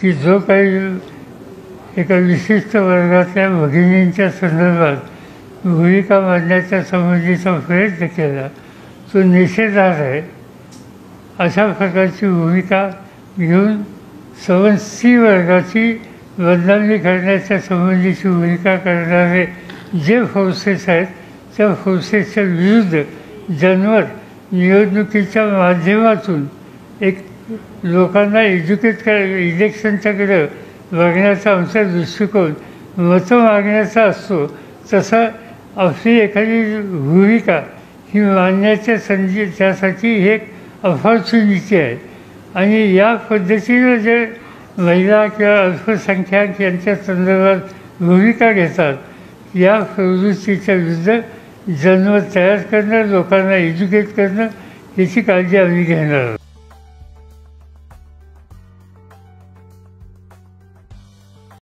की जो काही एका विशिष्ट वर्गातल्या भगिनींच्या संदर्भात भूमिका मांडण्याच्या संबंधीचा प्रयत्न केला तो निषेधार्ह आहे. अशा प्रकारची भूमिका घेऊन सवन वर्गाची बदनामी करण्याच्या संबंधीची भूमिका करणारे जे फोर्सेस आहेत त्या फोर्सेसच्या विरुद्ध जनवर निवडणुकीच्या माध्यमातून एक लोकांना एज्युकेट कर इलेक्शनच्याकडं बघण्याचा आमचा दृष्टिकोन. मतं मागण्याचा असतो तसा आपली एखादी भूमिका ही मानण्याच्या संधी त्यासाठी हे एक अपॉर्च्युनिटी आहे. आणि या पद्धतीनं जे महिला किंवा अल्पसंख्याक यांच्या संदर्भात भूमिका घेतात या प्रवृत्तीच्या विरुद्ध जन्म तयार करणं लोकांना एज्युकेट करणं याची काळजी आम्ही घेणार आहोत.